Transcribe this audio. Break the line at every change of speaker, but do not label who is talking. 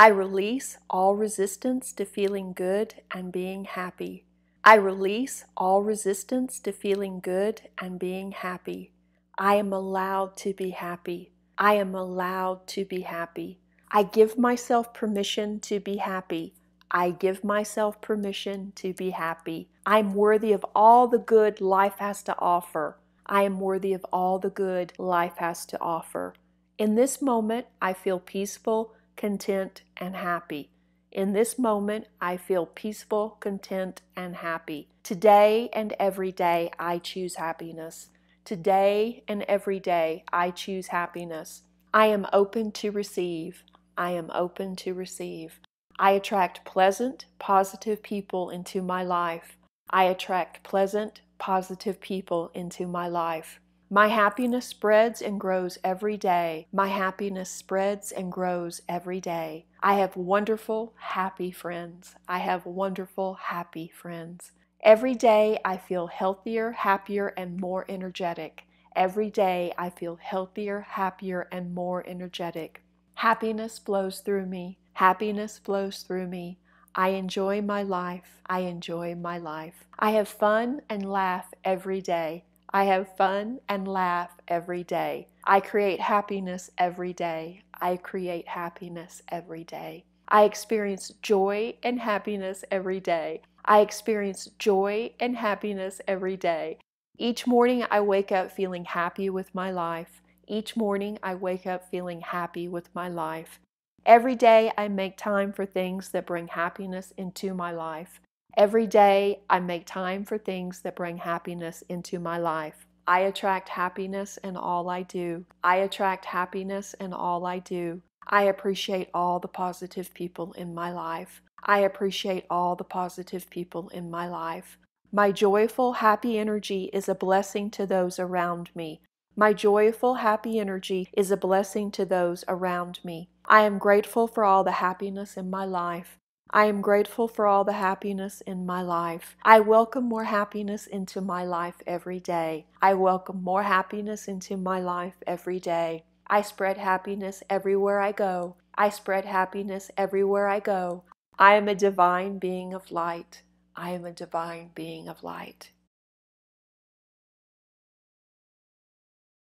I release all resistance to feeling good and being happy. I release all resistance to feeling good and being happy. I am allowed to be happy. I am allowed to be happy. I give myself permission to be happy. I give myself permission to be happy. I'm worthy of all the good life has to offer. I am worthy of all the good life has to offer. In this moment, I feel peaceful, content, and happy. In this moment, I feel peaceful, content, and happy. Today and every day, I choose happiness. Today and every day, I choose happiness. I am open to receive. I am open to receive. I attract pleasant, positive people into my life. I attract pleasant, positive people into my life. My happiness spreads and grows every day. My happiness spreads and grows every day. I have wonderful, happy friends. I have wonderful, happy friends. Every day I feel healthier, happier, and more energetic. Every day I feel healthier, happier, and more energetic. Happiness flows through me. Happiness flows through me. I enjoy my life. I enjoy my life. I have fun and laugh every day. I have fun and laugh every day. I create happiness every day. I create happiness every day. I experience joy and happiness every day. I experience joy and happiness every day. Each morning I wake up feeling happy with my life. Each morning I wake up feeling happy with my life. Every day I make time for things that bring happiness into my life. Every day I make time for things that bring happiness into my life. I attract happiness in all I do. I attract happiness in all I do. I appreciate all the positive people in my life. I appreciate all the positive people in my life. My joyful, happy energy is a blessing to those around me. My joyful, happy energy is a blessing to those around me. I am grateful for all the happiness in my life. I am grateful for all the happiness in my life. I welcome more happiness into my life every day. I welcome more happiness into my life every day. I spread happiness everywhere I go. I spread happiness everywhere I go. I am a divine being of light. I am a divine being of light.